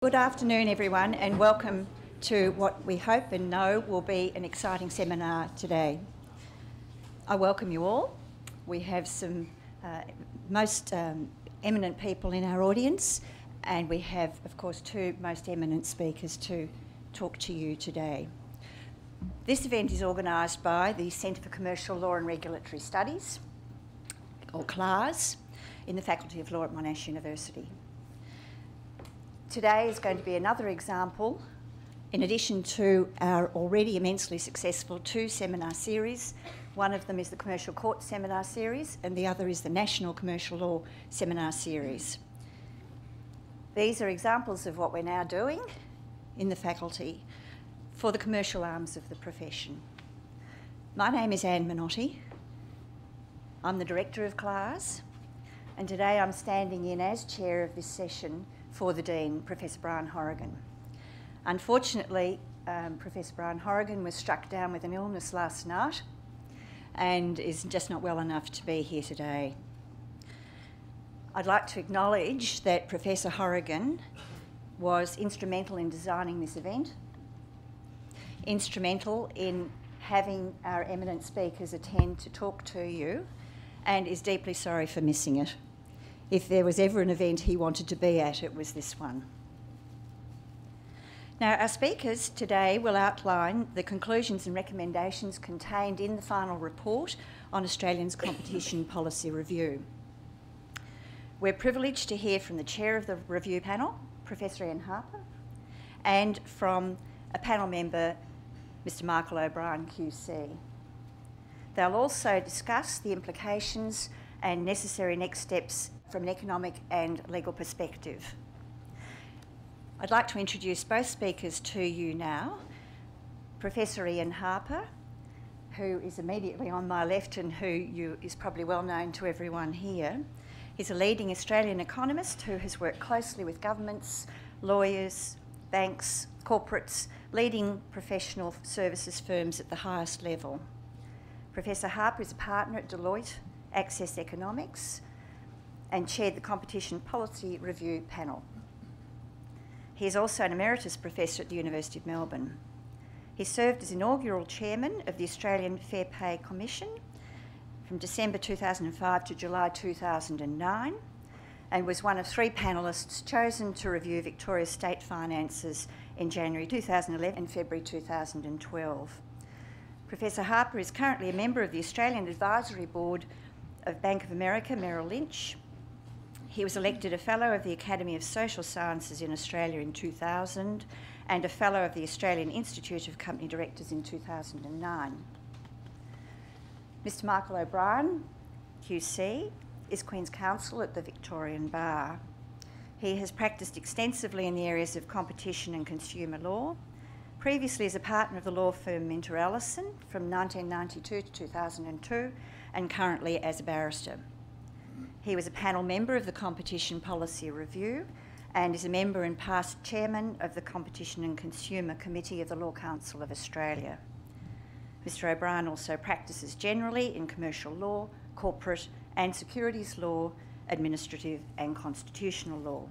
Good afternoon, everyone, and welcome to what we hope and know will be an exciting seminar today. I welcome you all. We have some uh, most um, eminent people in our audience, and we have, of course, two most eminent speakers to talk to you today. This event is organised by the Centre for Commercial Law and Regulatory Studies, or CLARS, in the Faculty of Law at Monash University. Today is going to be another example, in addition to our already immensely successful two seminar series. One of them is the Commercial Court Seminar Series, and the other is the National Commercial Law Seminar Series. These are examples of what we're now doing in the faculty for the commercial arms of the profession. My name is Ann Monotti. I'm the Director of CLARS, and today I'm standing in as Chair of this session for the Dean, Professor Bryan Horrigan. Unfortunately, um, Professor Bryan Horrigan was struck down with an illness last night and is just not well enough to be here today. I'd like to acknowledge that Professor Horrigan was instrumental in designing this event, instrumental in having our eminent speakers attend to talk to you, and is deeply sorry for missing it if there was ever an event he wanted to be at, it was this one. Now, our speakers today will outline the conclusions and recommendations contained in the final report on Australia's competition policy review. We're privileged to hear from the chair of the review panel, Professor Ian Harper, and from a panel member, Mr Michael O'Bryan QC. They'll also discuss the implications and necessary next steps from an economic and legal perspective. I'd like to introduce both speakers to you now. Professor Ian Harper, who is immediately on my left and who you, is probably well known to everyone here. He's a leading Australian economist who has worked closely with governments, lawyers, banks, corporates, leading professional services firms at the highest level. Professor Harper is a partner at Deloitte Access Economics and chaired the Competition Policy Review Panel. He is also an emeritus professor at the University of Melbourne. He served as inaugural chairman of the Australian Fair Pay Commission from December 2005 to July 2009 and was one of three panellists chosen to review Victoria's state finances in January 2011 and February 2012. Professor Harper is currently a member of the Australian Advisory Board of Bank of America Merrill Lynch he was elected a Fellow of the Academy of Social Sciences in Australia in 2000 and a Fellow of the Australian Institute of Company Directors in 2009. Mr Michael O'Bryan, QC, is Queen's Counsel at the Victorian Bar. He has practiced extensively in the areas of competition and consumer law, previously as a partner of the law firm Minter Ellison from 1992 to 2002, and currently as a barrister. He was a panel member of the Competition Policy Review and is a member and past chairman of the Competition and Consumer Committee of the Law Council of Australia. Mr O'Bryan also practices generally in commercial law, corporate and securities law, administrative and constitutional law.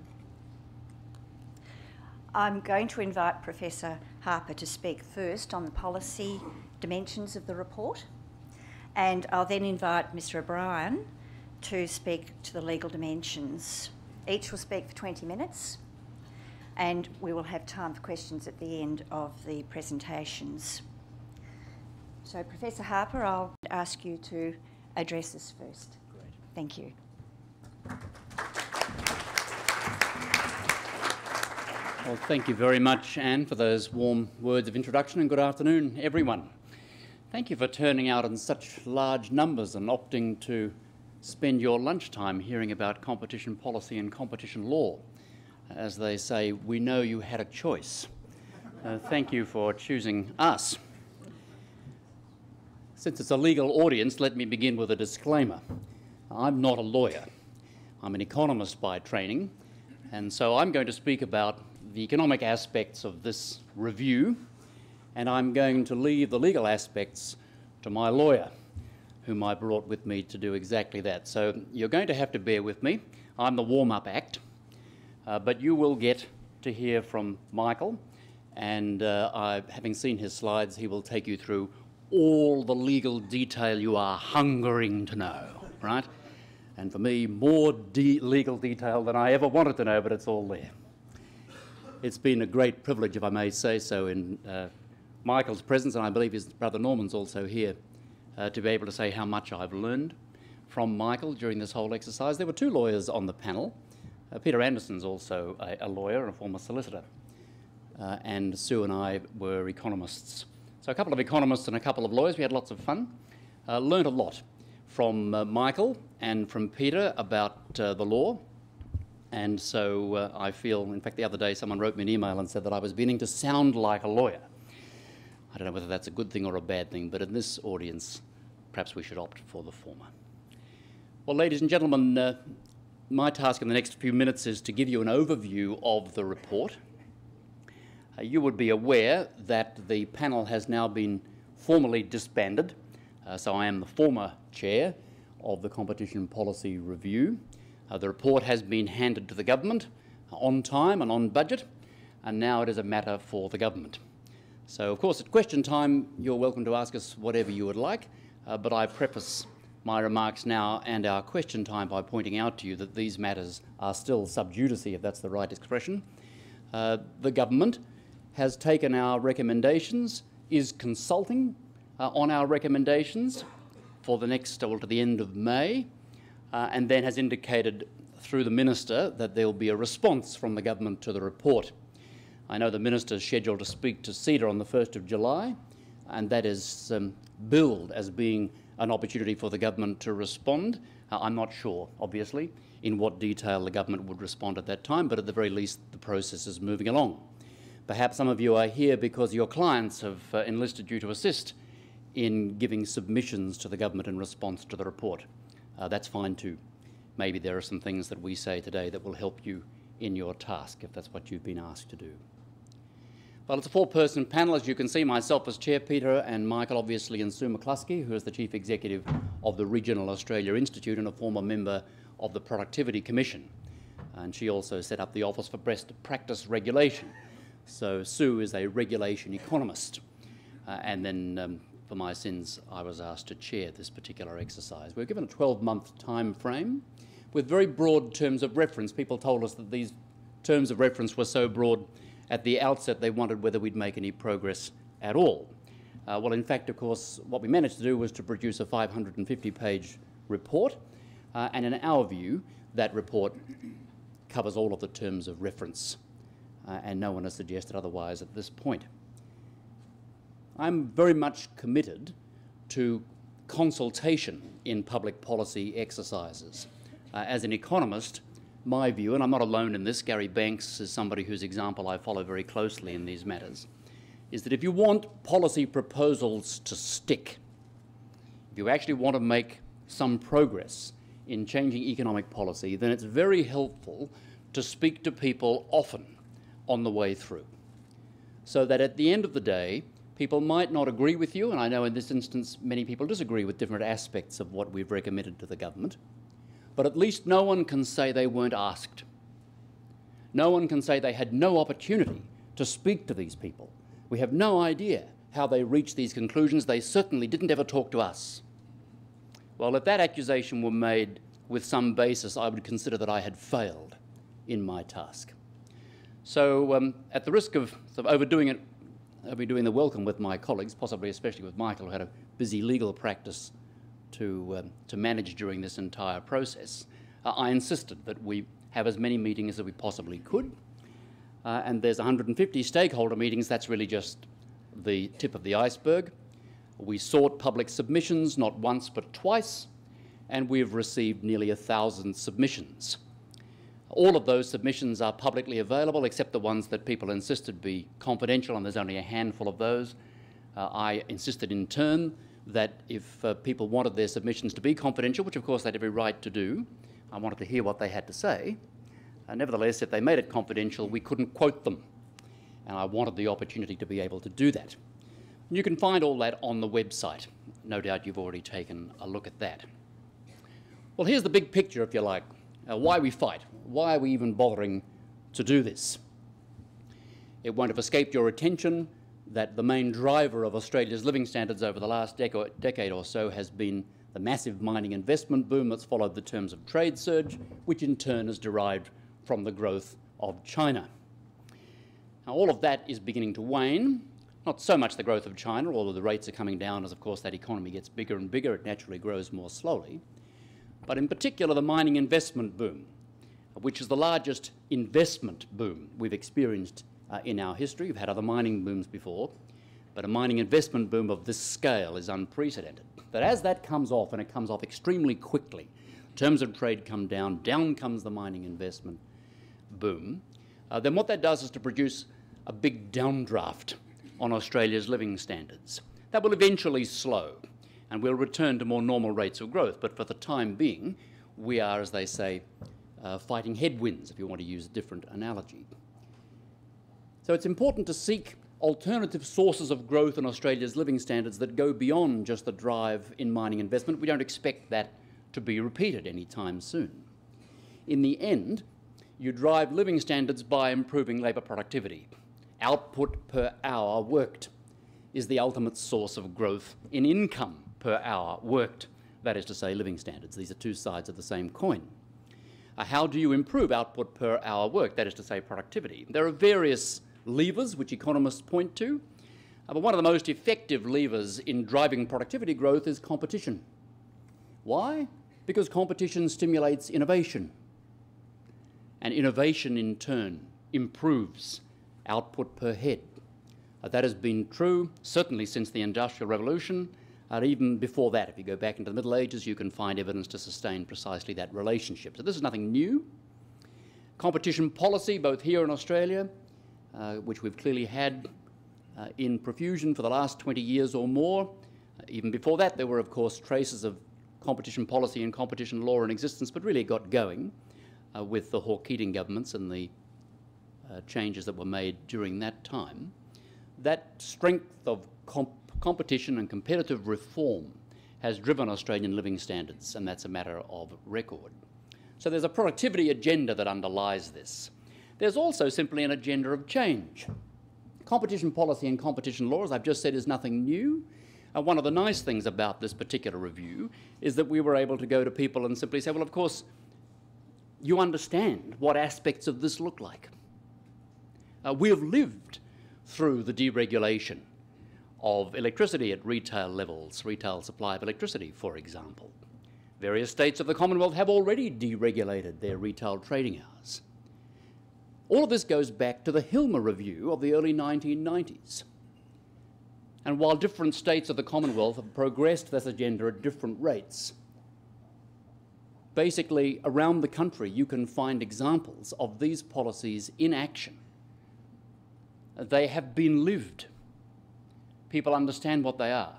I'm going to invite Professor Harper to speak first on the policy dimensions of the report, and I'll then invite Mr O'Bryan to speak to the legal dimensions. Each will speak for 20 minutes and we will have time for questions at the end of the presentations. So, Professor Harper, I'll ask you to address us first. Great. Thank you. Well, thank you very much, Ann, for those warm words of introduction, and good afternoon, everyone. Thank you for turning out in such large numbers and opting to spend your lunchtime hearing about competition policy and competition law. As they say, we know you had a choice. Uh, thank you for choosing us. Since it's a legal audience, let me begin with a disclaimer. I'm not a lawyer. I'm an economist by training, and so I'm going to speak about the economic aspects of this review, and I'm going to leave the legal aspects to my lawyer whom I brought with me to do exactly that. So you're going to have to bear with me. I'm the warm-up act, uh, but you will get to hear from Michael, and uh, I, having seen his slides, he will take you through all the legal detail you are hungering to know, right? And for me, more de legal detail than I ever wanted to know, but it's all there. It's been a great privilege, if I may say so, in uh, Michael's presence, and I believe his brother Norman's also here, uh, to be able to say how much I've learned from Michael during this whole exercise. There were two lawyers on the panel. Uh, Peter Anderson's also a, a, lawyer and a former solicitor, uh, and Su and I were economists. So a couple of economists and a couple of lawyers. We had lots of fun. Uh, learned a lot from uh, Michael and from Peter about uh, the law. And so uh, I feel, in fact, the other day someone wrote me an email and said that I was beginning to sound like a lawyer. I don't know whether that's a good thing or a bad thing, but in this audience, perhaps we should opt for the former. Well, ladies and gentlemen, uh, my task in the next few minutes is to give you an overview of the report uh, you would be aware that the panel has now been formally disbanded. Uh, so I am the former chair of the Competition Policy Review. Uh, the report has been handed to the government on time and on budget, and now it is a matter for the government. So, of course, at question time, you're welcome to ask us whatever you would like, uh, but I preface my remarks now and our question time by pointing out to you that these matters are still sub judice, if that's the right expression. Uh, the government has taken our recommendations, is consulting uh, on our recommendations for the next, well, to the end of May, uh, and then has indicated through the Minister that there will be a response from the government to the report. I know the Minister is scheduled to speak to CEDA on the 1st of July, and that is um, billed as being an opportunity for the government to respond. Uh, I'm not sure, obviously, in what detail the government would respond at that time, but at the very least, the process is moving along. Perhaps some of you are here because your clients have uh, enlisted you to assist in giving submissions to the government in response to the report. Uh, that's fine too. Maybe there are some things that we say today that will help you in your task, if that's what you've been asked to do. Well, it's a four-person panel, as you can see, myself as chair, Peter and Michael, obviously, and Su McCluskey, who is the chief executive of the Regional Australia Institute and a former member of the Productivity Commission. And she also set up the Office for Best Practice Regulation, so Sue is a regulation economist. Uh, and then um, for my sins, I was asked to chair this particular exercise. We were given a 12-month time frame with very broad terms of reference. People told us that these terms of reference were so broad at the outset they wondered whether we'd make any progress at all. Uh, well, in fact, of course, what we managed to do was to produce a 550-page report, uh, and in our view, that report covers all of the terms of reference uh, and no one has suggested otherwise at this point. I'm very much committed to consultation in public policy exercises. Uh, as an economist, my view, and I'm not alone in this, Gary Banks is somebody whose example I follow very closely in these matters, is that if you want policy proposals to stick, if you actually want to make some progress in changing economic policy, then it's very helpful to speak to people often on the way through. So that at the end of the day, people might not agree with you, and I know in this instance many people disagree with different aspects of what we've recommended to the government, but at least no one can say they weren't asked. No one can say they had no opportunity to speak to these people. We have no idea how they reached these conclusions. They certainly didn't ever talk to us. Well, if that accusation were made with some basis, I would consider that I had failed in my task. So um, at the risk of, of overdoing it, I'll be doing the welcome with my colleagues, possibly especially with Michael, who had a busy legal practice to, um, to manage during this entire process. Uh, I insisted that we have as many meetings as we possibly could. Uh, and there's 150 stakeholder meetings, that's really just the tip of the iceberg. We sought public submissions not once but twice, and we've received nearly a thousand submissions. All of those submissions are publicly available, except the ones that people insisted be confidential, and there's only a handful of those. Uh, I insisted in turn that if uh, people wanted their submissions to be confidential, which of course they had every right to do, I wanted to hear what they had to say. Uh, nevertheless, if they made it confidential, we couldn't quote them. And I wanted the opportunity to be able to do that. You can find all that on the website. No doubt you've already taken a look at that. Well, here's the big picture, if you like, uh, why we fight, why are we even bothering to do this? It won't have escaped your attention that the main driver of Australia's living standards over the last deca decade or so has been the massive mining investment boom that's followed the terms of trade surge, which in turn is derived from the growth of China. Now, all of that is beginning to wane. Not so much the growth of China, although the rates are coming down as, of course, that economy gets bigger and bigger, it naturally grows more slowly. But in particular, the mining investment boom, which is the largest investment boom we've experienced uh, in our history. We've had other mining booms before, but a mining investment boom of this scale is unprecedented. But as that comes off, and it comes off extremely quickly, terms of trade come down, down comes the mining investment boom, uh, then what that does is to produce a big downdraft on Australia's living standards. That will eventually slow, and we'll return to more normal rates of growth. But for the time being, we are, as they say, uh, fighting headwinds, if you want to use a different analogy. So it's important to seek alternative sources of growth in Australia's living standards that go beyond just the drive in mining investment. We don't expect that to be repeated anytime soon. In the end, you drive living standards by improving labour productivity. Output per hour worked is the ultimate source of growth in income per hour worked, that is to say, living standards. These are two sides of the same coin. Uh, how do you improve output per hour worked, that is to say, productivity? There are various levers which economists point to. Uh, but one of the most effective levers in driving productivity growth is competition. Why? Because competition stimulates innovation. And innovation, in turn, improves output per head. Uh, that has been true certainly since the Industrial Revolution, and even before that. If you go back into the Middle Ages, you can find evidence to sustain precisely that relationship. So this is nothing new. Competition policy, both here in Australia which we've clearly had uh, in profusion for the last 20 years or more. Uh, even before that, there were, of course, traces of competition policy and competition law in existence, but really got going with the Hawke-Keating governments and the changes that were made during that time. That strength of comp competition and competitive reform has driven Australian living standards, and that's a matter of record. So there's a productivity agenda that underlies this. There's also simply an agenda of change. Competition policy and competition law, as I've just said, is nothing new. Uh, one of the nice things about this particular review is that we were able to go to people and simply say, well, of course, you understand what aspects of this look like. Uh, we have lived through the deregulation of electricity at retail levels, retail supply of electricity, for example. Various states of the Commonwealth have already deregulated their retail trading hours. All of this goes back to the Hilmer Review of the early 1990s. And while different states of the Commonwealth have progressed this agenda at different rates, basically around the country you can find examples of these policies in action. They have been lived. People understand what they are.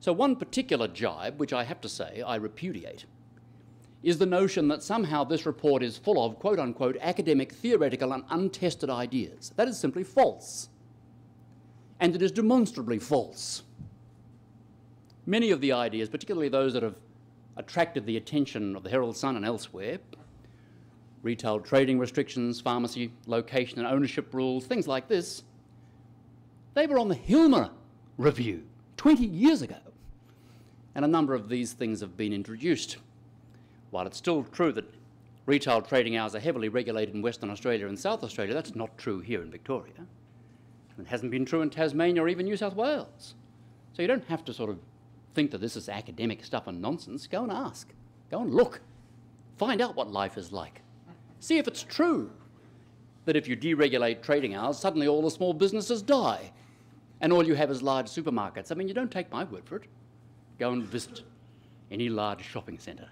So one particular jibe, which I have to say I repudiate, is the notion that somehow this report is full of quote unquote academic, theoretical, and untested ideas. That is simply false. And it is demonstrably false. Many of the ideas, particularly those that have attracted the attention of the Herald Sun and elsewhere, retail trading restrictions, pharmacy location and ownership rules, things like this, they were on the Hilmer Review 20 years ago. And a number of these things have been introduced. While it's still true that retail trading hours are heavily regulated in Western Australia and South Australia, that's not true here in Victoria. It hasn't been true in Tasmania or even New South Wales. So you don't have to sort of think that this is academic stuff and nonsense. Go and ask. Go and look. Find out what life is like. See if it's true that if you deregulate trading hours, suddenly all the small businesses die and all you have is large supermarkets. I mean, you don't take my word for it. Go and visit any large shopping centre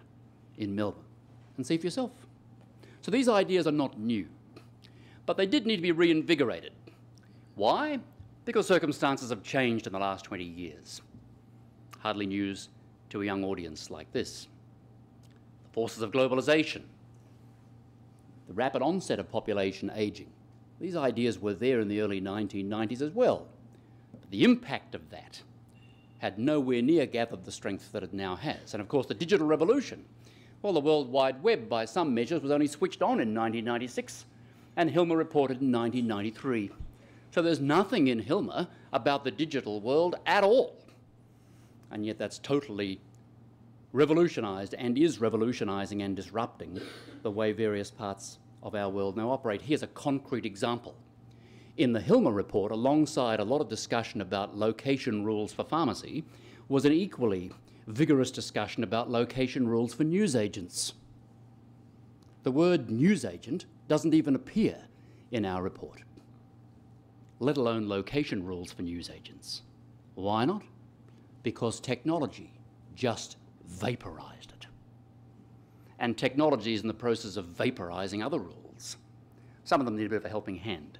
in Melbourne and see for yourself. So these ideas are not new, but they did need to be reinvigorated. Why? Because circumstances have changed in the last 20 years. Hardly news to a young audience like this. The forces of globalisation, the rapid onset of population ageing. These ideas were there in the early 1990s as well. But the impact of that had nowhere near gathered the strength that it now has. And of course, the digital revolution well, the World Wide Web, by some measures, was only switched on in 1996, and Hilmer reported in 1993. So there's nothing in Hilmer about the digital world at all. And yet that's totally revolutionised and is revolutionising and disrupting the way various parts of our world now operate. Here's a concrete example. In the Hilmer report, alongside a lot of discussion about location rules for pharmacy, was an equally vigorous discussion about location rules for newsagents. The word newsagent doesn't even appear in our report, let alone location rules for newsagents. Why not? Because technology just vaporized it. And technology is in the process of vaporizing other rules. Some of them need a bit of a helping hand.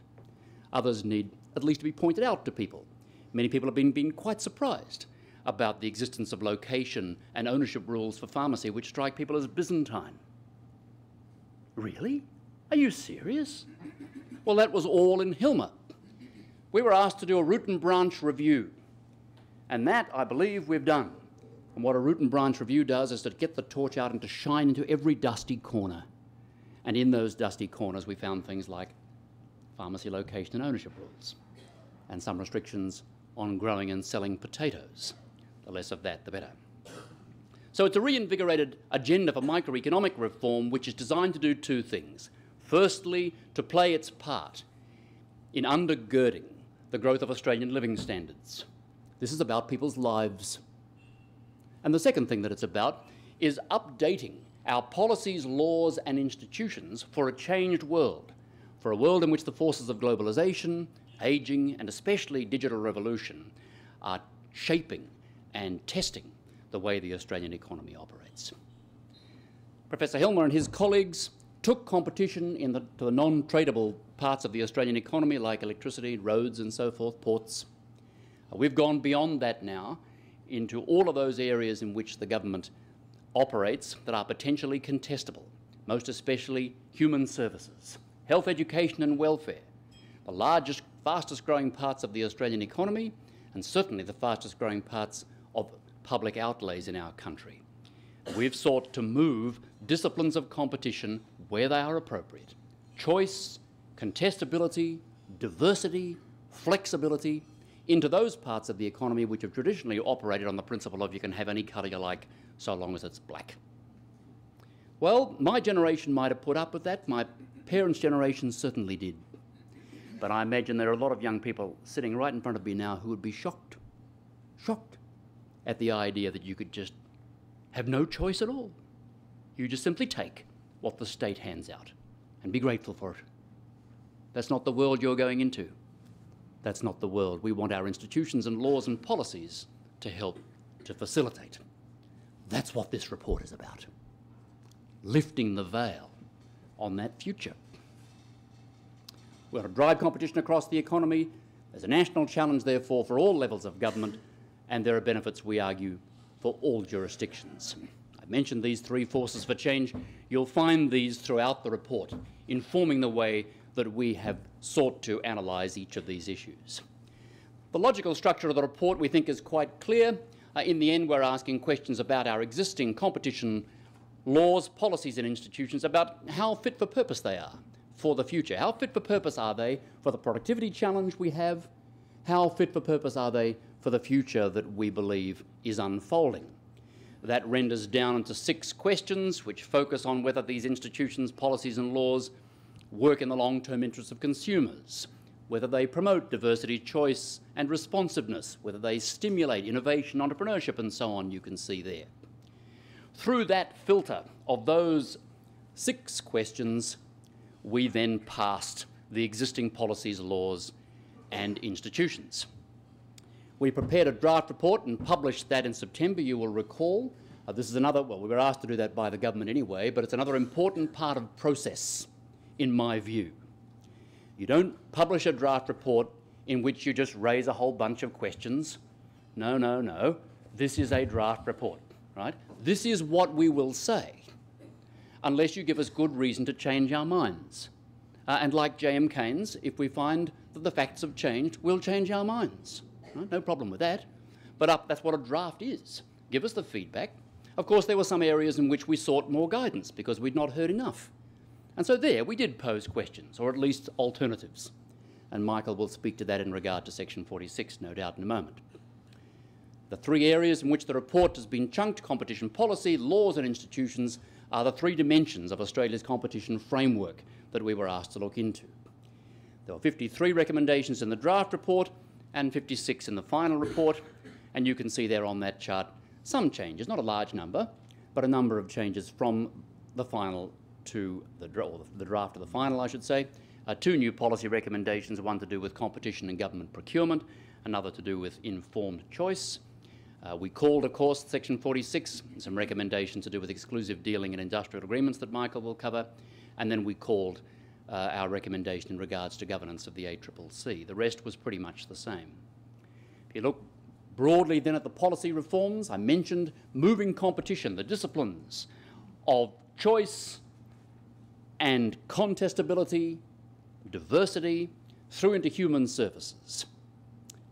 Others need at least to be pointed out to people. Many people have been, quite surprised about the existence of location and ownership rules for pharmacy which strike people as Byzantine. Really? Are you serious? Well, that was all in Hilmer. We were asked to do a root and branch review, and that, I believe, we've done. And what a root and branch review does is to get the torch out and to shine into every dusty corner. And in those dusty corners, we found things like pharmacy location and ownership rules, and some restrictions on growing and selling potatoes. The less of that, the better. So it's a reinvigorated agenda for microeconomic reform which is designed to do two things. Firstly, to play its part in undergirding the growth of Australian living standards. This is about people's lives. And the second thing that it's about is updating our policies, laws, and institutions for a changed world, for a world in which the forces of globalisation, ageing, and especially digital revolution are shaping and testing the way the Australian economy operates. Professor Hilmer and his colleagues took competition in the, to the non-tradable parts of the Australian economy like electricity, roads and so forth, ports. Uh, we've gone beyond that now into all of those areas in which the government operates that are potentially contestable, most especially human services, health, education and welfare, the largest, fastest growing parts of the Australian economy and certainly the fastest growing parts of public outlays in our country. We've sought to move disciplines of competition where they are appropriate. Choice, contestability, diversity, flexibility into those parts of the economy which have traditionally operated on the principle of you can have any colour you like so long as it's black. Well, my generation might have put up with that. My parents' generation certainly did. But I imagine there are a lot of young people sitting right in front of me now who would be shocked, shocked at the idea that you could just have no choice at all. You just simply take what the state hands out and be grateful for it. That's not the world you're going into. That's not the world we want our institutions and laws and policies to help to facilitate. That's what this report is about. Lifting the veil on that future. We're to drive competition across the economy. There's a national challenge, therefore, for all levels of government and there are benefits, we argue, for all jurisdictions. I mentioned these three forces for change. You'll find these throughout the report, informing the way that we have sought to analyse each of these issues. The logical structure of the report we think is quite clear. Uh, in the end, we're asking questions about our existing competition laws, policies and institutions, about how fit for purpose they are for the future. How fit for purpose are they for the productivity challenge we have? How fit for purpose are they for the future that we believe is unfolding. That renders down into six questions which focus on whether these institutions, policies and laws work in the long-term interests of consumers, whether they promote diversity, choice and responsiveness, whether they stimulate innovation, entrepreneurship and so on, you can see there. Through that filter of those six questions, we then passed the existing policies, laws and institutions. We prepared a draft report and published that in September, you will recall. Uh, this is another, well, we were asked to do that by the government anyway, but it's another important part of process, in my view. You don't publish a draft report in which you just raise a whole bunch of questions. No, no, no. This is a draft report, right? This is what we will say, unless you give us good reason to change our minds. Uh, and like J.M. Keynes, if we find that the facts have changed, we'll change our minds. No problem with that. But that's what a draft is. Give us the feedback. Of course, there were some areas in which we sought more guidance because we'd not heard enough. And so there, we did pose questions, or at least alternatives. and Michael will speak to that in regard to section 46, no doubt, in a moment. The three areas in which the report has been chunked competition policy, laws, and institutions are the three dimensions of Australia's competition framework that we were asked to look into. There were 53 recommendations in the draft report and 56 in the final report, and you can see there on that chart some changes, not a large number, but a number of changes from the final to the, the draft to the final, I should say. Uh, two new policy recommendations, one to do with competition and government procurement, another to do with informed choice. Uh, we called, of course, Section 46, some recommendations to do with exclusive dealing and industrial agreements that Michael will cover, and then we called uh, our recommendation in regards to governance of the ACCC. The rest was pretty much the same. If you look broadly then at the policy reforms, I mentioned moving competition, the disciplines of choice and contestability, diversity, through into human services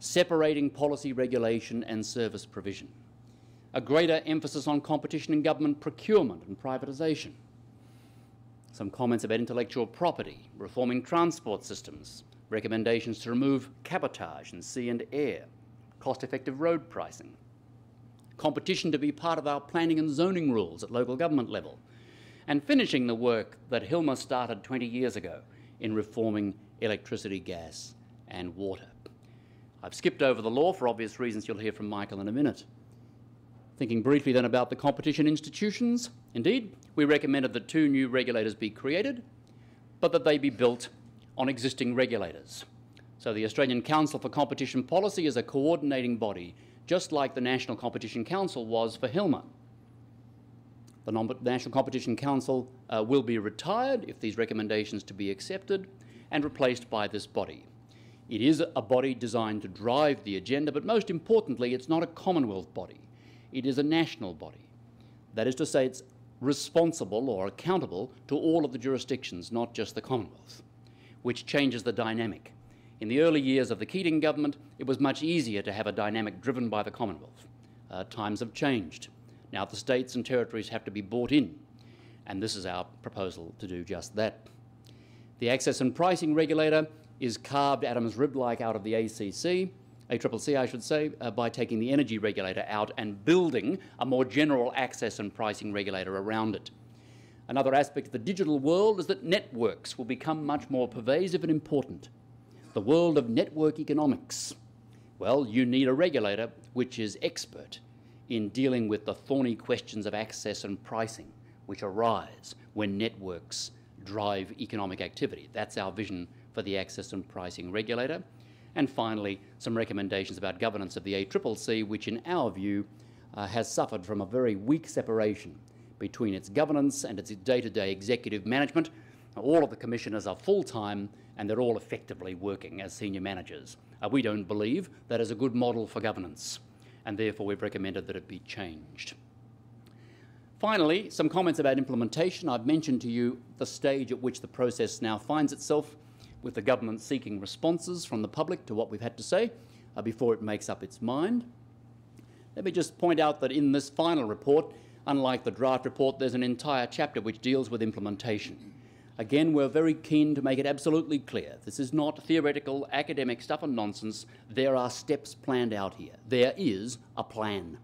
separating policy regulation and service provision, a greater emphasis on competition in government procurement and privatisation, some comments about intellectual property, reforming transport systems, recommendations to remove cabotage in sea and air, cost-effective road pricing, competition to be part of our planning and zoning rules at local government level, and finishing the work that Hilmer started 20 years ago in reforming electricity, gas and water. I've skipped over the law for obvious reasons you'll hear from Michael in a minute. Thinking briefly then about the competition institutions, indeed, we recommended that two new regulators be created, but that they be built on existing regulators. So the Australian Council for Competition Policy is a coordinating body, just like the National Competition Council was for Hilmer. The National Competition Council uh, will be retired if these recommendations to be accepted and replaced by this body. It is a body designed to drive the agenda, but most importantly, it's not a Commonwealth body. It is a national body. That is to say, it's responsible or accountable to all of the jurisdictions, not just the Commonwealth, which changes the dynamic. In the early years of the Keating government, it was much easier to have a dynamic driven by the Commonwealth. Uh, times have changed. Now the states and territories have to be bought in, and this is our proposal to do just that. The access and pricing regulator is carved Adam's rib-like out of the ACC, ACCC I should say, uh, by taking the energy regulator out and building a more general access and pricing regulator around it. Another aspect of the digital world is that networks will become much more pervasive and important. The world of network economics. Well, you need a regulator which is expert in dealing with the thorny questions of access and pricing which arise when networks drive economic activity. That's our vision for the access and pricing regulator. And finally, some recommendations about governance of the ACCC, which in our view uh, has suffered from a very weak separation between its governance and its day-to-day -day executive management. All of the commissioners are full-time and they're all effectively working as senior managers. Uh, we don't believe that is a good model for governance and therefore we've recommended that it be changed. Finally, some comments about implementation. I've mentioned to you the stage at which the process now finds itself with the government seeking responses from the public to what we've had to say uh, before it makes up its mind. Let me just point out that in this final report, unlike the draft report, there's an entire chapter which deals with implementation. Again, we're very keen to make it absolutely clear. This is not theoretical, academic stuff and nonsense. There are steps planned out here. There is a plan.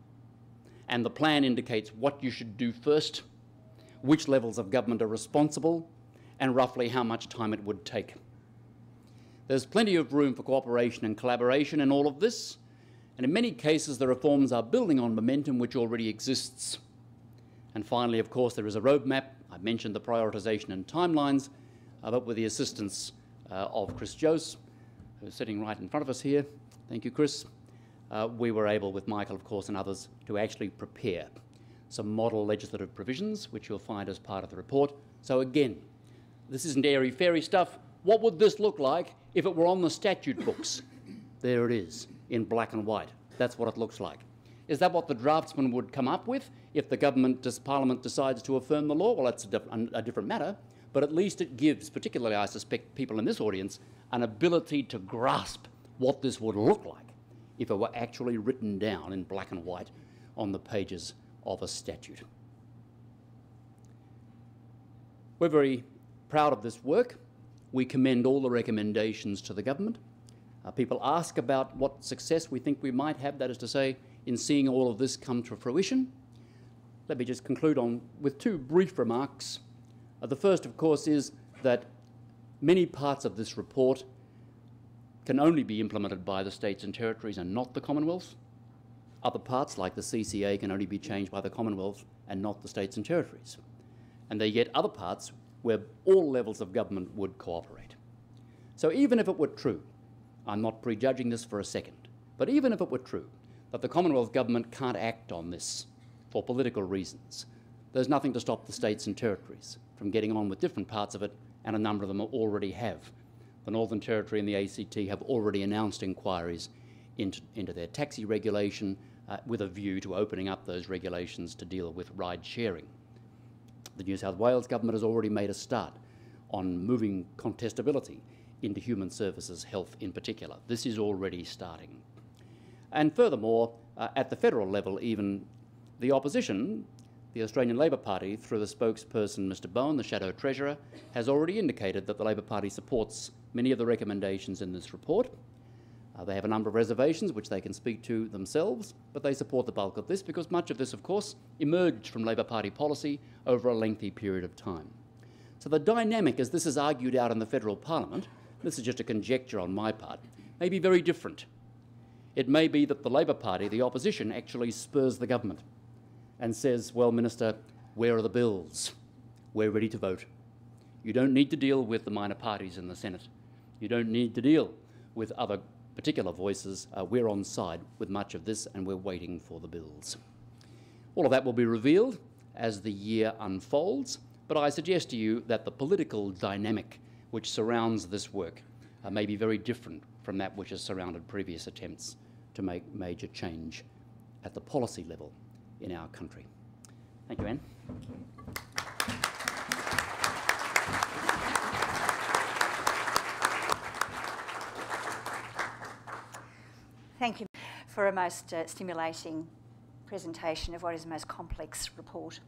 And the plan indicates what you should do first, which levels of government are responsible, and roughly how much time it would take. There's plenty of room for cooperation and collaboration in all of this, and in many cases the reforms are building on momentum which already exists. And finally, of course, there is a roadmap. I mentioned the prioritisation and timelines, uh, but with the assistance uh, of Chris Jose, who's sitting right in front of us here. Thank you, Chris. Uh, we were able, with Michael, of course, and others, to actually prepare some model legislative provisions, which you'll find as part of the report. So again, this isn't airy-fairy stuff. What would this look like if it were on the statute books? There it is, in black and white. That's what it looks like. Is that what the draftsman would come up with if the government, Parliament decides to affirm the law? Well, that's a, diff a different matter, but at least it gives, particularly I suspect people in this audience, an ability to grasp what this would look like if it were actually written down in black and white on the pages of a statute. We're very proud of this work. We commend all the recommendations to the government. Uh, people ask about what success we think we might have, that is to say, in seeing all of this come to fruition. Let me just conclude on with two brief remarks. Uh, the first, of course, is that many parts of this report can only be implemented by the states and territories and not the Commonwealth. Other parts, like the CCA, can only be changed by the Commonwealth and not the states and territories. And there are yet other parts where all levels of government would cooperate. So even if it were true, I'm not prejudging this for a second, but even if it were true that the Commonwealth government can't act on this for political reasons, there's nothing to stop the states and territories from getting on with different parts of it, and a number of them already have. The Northern Territory and the ACT have already announced inquiries into, into their taxi regulation uh, with a view to opening up those regulations to deal with ride sharing. The New South Wales government has already made a start on moving contestability into human services health in particular. This is already starting. And furthermore, uh, at the federal level, even the opposition, the Australian Labor Party, through the spokesperson Mr Bowen, the Shadow Treasurer, has already indicated that the Labor Party supports many of the recommendations in this report. Uh, they have a number of reservations which they can speak to themselves, but they support the bulk of this because much of this, of course, emerged from Labor Party policy over a lengthy period of time. So the dynamic, as this is argued out in the federal parliament, this is just a conjecture on my part, may be very different. It may be that the Labor Party, the opposition, actually spurs the government and says, well, Minister, where are the bills? We're ready to vote. You don't need to deal with the minor parties in the Senate. You don't need to deal with other particular voices, uh, we're on side with much of this and we're waiting for the bills. All of that will be revealed as the year unfolds, but I suggest to you that the political dynamic which surrounds this work uh, may be very different from that which has surrounded previous attempts to make major change at the policy level in our country. Thank you, Ann. Thank you for a most uh, stimulating presentation of what is a most complex report.